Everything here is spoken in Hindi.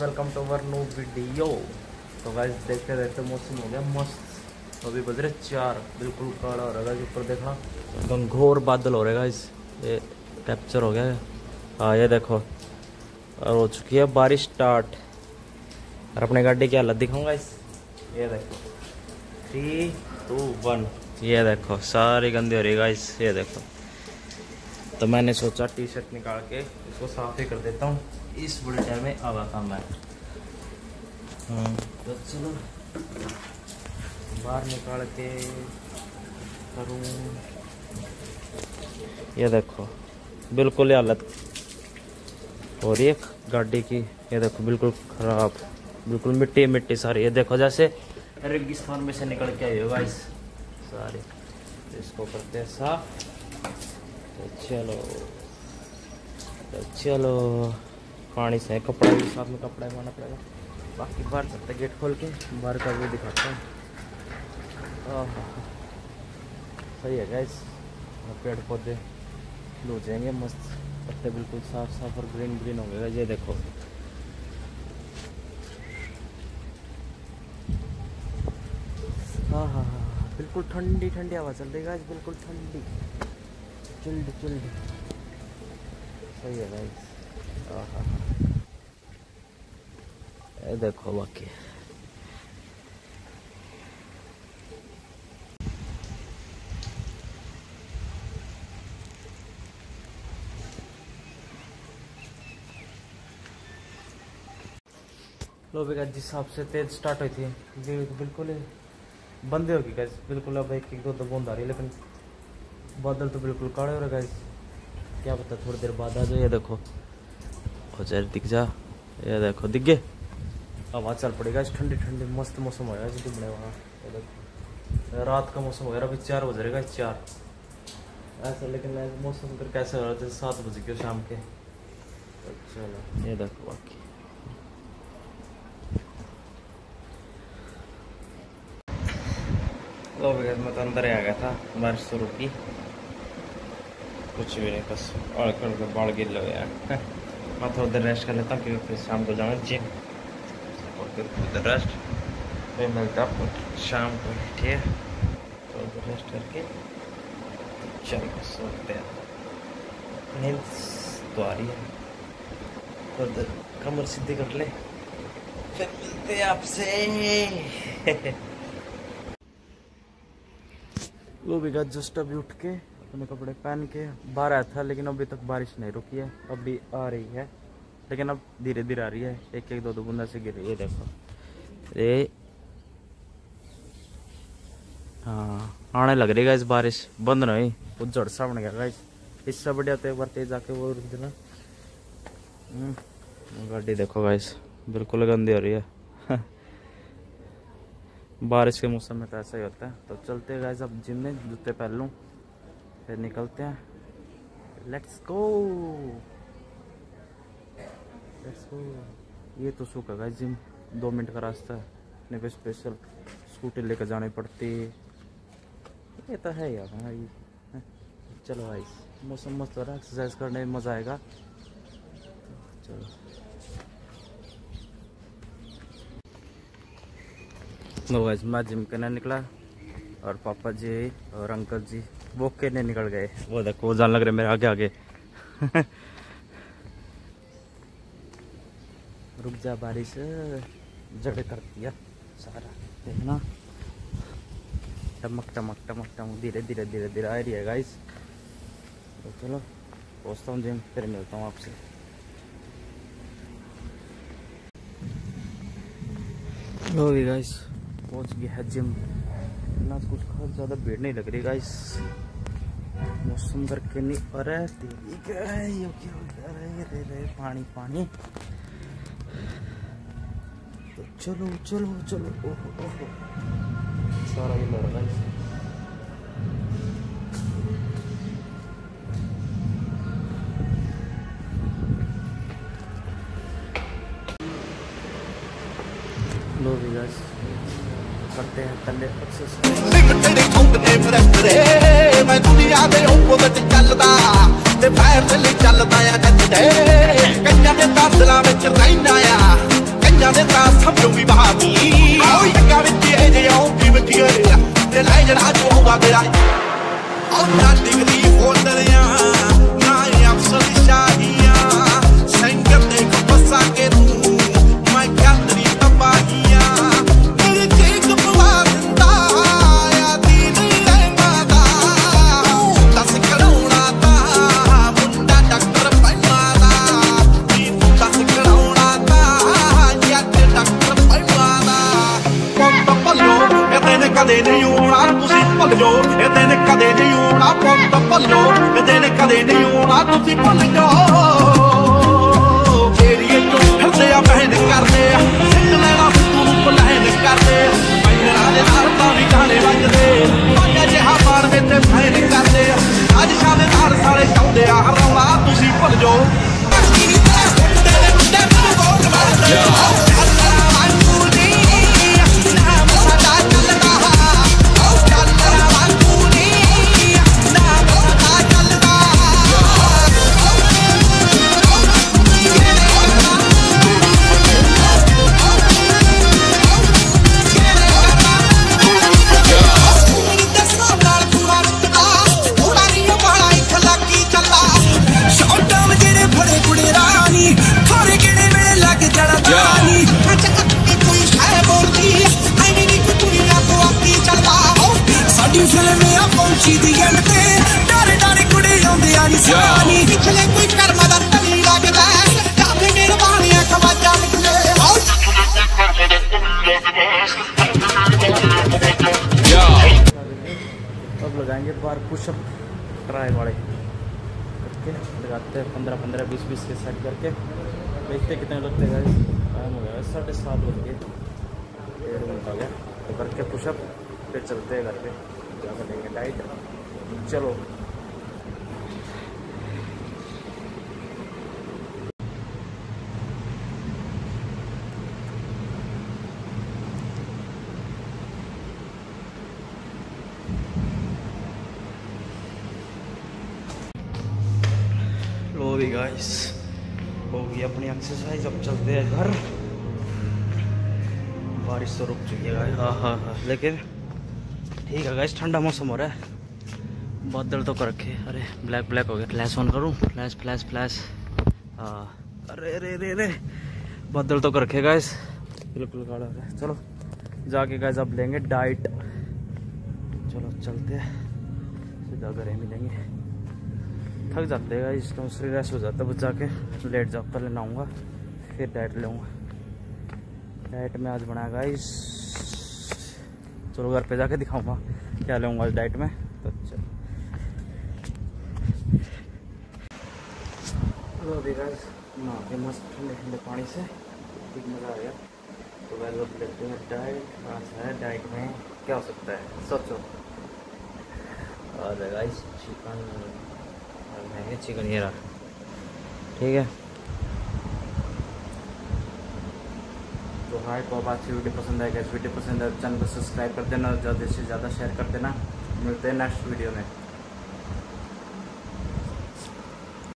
Welcome to our new video तो गाइस देखते देखते मौसम हो गया मस्त। तो अभी बज रहे चार, बिल्कुल काला हो रहा है ऊपर देखा घनघोर बादल हो रहे गाइस ये कैप्चर हो गया हाँ। ये देखो, और हो चुकी है बारिश स्टार्ट और अपने गाड़ी की हालत दिखाऊँगा इस ये देखो थ्री टू वन ये देखो, सारी गंदी हो रही है गाइस ये देखो। तो मैंने सोचा टी शर्ट निकाल के इसको साफ़ ही कर देता हूँ। इस टाइम में आवा था मैं हम्म, तो चलो बाहर निकाल के करूँ। ये देखो बिल्कुल हालत रही है गाड़ी की। ये देखो बिल्कुल खराब बिल्कुल मिट्टी मिट्टी सारी। ये देखो जैसे रेगिस्तान में से निकल के आई हो गाइस सारी। इसको करते हैं साफ़। तो चलो तो चलो। पानी से कपड़ा भी, साथ में कपड़ा माना पड़ेगा। बाकी बाहर चलते गेट खोल के बाहर का व्यू दिखाता हूँ। सही है गाइस पेड़ पौधे हो जाएँगे मस्त। पत्ते बिल्कुल साफ़ साफ़ और ग्रीन ग्रीन होंगे ये देखो। हाँ हाँ हाँ बिल्कुल ठंडी ठंडी हवा चल रही है बिल्कुल ठंडी। Chilled chilled. सही है हाँ हाँ हाँ ये देखो बाकी। लो बेगा जिस हिसाब से तेज स्टार्ट हुई थी, ये तो बिल्कुल ही बंद होगी गैस बिल्कुल अब एक एक दो दो बूंद आ रही है लेकिन बादल तो बिल्कुल काले हो रहे गैस क्या पता थोड़ी देर बाद आ जाए, ये देखो जाए दिख जा। ये देखो दिख? गए हवा चल पड़ेगा। इस ठंडी ठंडी मस्त मौसम हो गया घूमने वहाँ। रात का मौसम हो गया अभी चार बज रहेगा चार। ऐसा लेकिन मौसम फिर कैसे हो रहा है जैसे सात बज गए शाम के। तो चलो। ये देखो बाकी। लो भैया मैं तो अंदर ही आ गया था बारिश शुरू की। कुछ भी नहीं बस और बाल गिर लो यार। मैं थोड़ी देर रेस्ट कर लेता हूँ क्योंकि फिर शाम को जाऊँगा जिम और फिर थोड़ी देर रेस्ट फिर मिलता आपको शाम को, ठीक है? थोड़ी देर रेस्ट करके चल, सोते हैं। नींद तो आ रही है। थोड़ी देर कमर सीधी कर ले। फिर मिलते हैं आपसे। वो भी जस्ट अभी उठ के अपने कपड़े पहन के। बाहर आया था लेकिन अभी तक बारिश नहीं रुकी है। अभी आ रही है लेकिन अब धीरे धीरे आ रही है। एक एक दो दो बूंदा से गिर रही है देखो। ये हाँ आने लग रही इस बारिश। बंद नहीं वो जड़ सा बन गया इससे बढ़िया तो एक बार तेज आके वो रुक देना हम्म, गाड़ी देखो गाइस बिल्कुल गंदी हो रही है। बारिश के मौसम में तो ऐसा ही होता है। तो चलते गाइस अब जिम में जूते पहन लूँ। फिर निकलते हैं। लेट्स गो लेट्स गो ये तो सुख है जिम दो मिनट का रास्ता है। अपने स्पेशल स्कूटी लेकर जानी पड़ती ये तो है यार भाई। चलो भाई मौसम मस्त हो रहा है एक्सरसाइज करने में मज़ा आएगा। चलो। नो गाइस मैं जिम करने निकला और पापा जी और अंकल जी वो कहने निकल गए। वो देखो वो जान लग रहे मेरे आगे आगे। रुक जा बारिश जड़ कर दिया सारा। देखना। टमक टमक टमक टमक धीरे धीरे धीरे धीरे आ रही है गाइस तो चलो पहुँचता हूँ जिम फिर मिलता हूँ आपसे। लो गाइस पहुँच गया है जिम ना कुछ खास ज़्यादा भीड़ नहीं लग रही गाइस मौसम करके नहीं, अरे क्या है हो अरे रे पानी पानी। तो चलो चलो चलो, ओहो ओहो। सारा ये लड़ रहा है। लो भी गाइस करते हैं पहले ਆਉਂਦਾ ਦੀ ਕਦੇ ਨਹੀਂ ਆਉਣਾ ਪੁੱਤ ਭੱਲੋ। ਇਹ ਦਿਨ ਕਦੇ ਨਹੀਂ ਆਉਣਾ ਤੁਸੀਂ ਭੁੱਲ ਜਾਓ। लगाएँगे बार पुशअप ट्राई वाले करके लगाते हैं। पंद्रह पंद्रह, बीस बीस के सेट करके। देखते कितने लगते हैं टाइम हो गया साढ़े सात बज गए। डेढ़ घंटा गया। तो करके पुशअप फिर चलते हैं घर पे। जाकर करेंगे? डाइट चलो। लो भी गाइस हो गई अपनी एक्सरसाइज अब चलते हैं घर बारिश तो रुक चुकी है गाइस हाँ हाँ हाँ लेकिन ठीक है गाइस ठंडा मौसम हो रहा है बादल तो कर रखे अरे ब्लैक ब्लैक हो गया। फ्लैश ऑन करूँ? फ्लैश फ्लैश फ्लैश हाँ अरे अरे अरे अरे। बादल तो कर रखे गाइस बिल्कुल काला हो रहा है चलो जाके गाइस अब लेंगे डाइट चलो चलते हैं। सीधा घर मिलेंगे। थक जाते हैं गाइस तो शरीर रेस्ट हो जाता है। बस जाके लेट जाओ पहले नहाऊँगा फिर डाइट लूँगा डाइट में आज बनाया गाइस चलो घर पे जाके दिखाऊँगा क्या लूँगा आज डाइट में। तो चलो। गाइस नहा के मस्त ठंडे ठंडे पानी से, ठीक मज़ा आ गया। तो गाइस अब लेते हैं डाइट आज है डाइट में, क्या हो सकता है? सोचो। और गाइस चिकन चिकन ये रहा ठीक है? तो हाय पॉप आज की वीडियो पसंद आएगा, इस वीडियो पसंद है चैनल को सब्सक्राइब कर देना और ज़्यादा से ज़्यादा शेयर कर देना। मिलते हैं नेक्स्ट वीडियो में।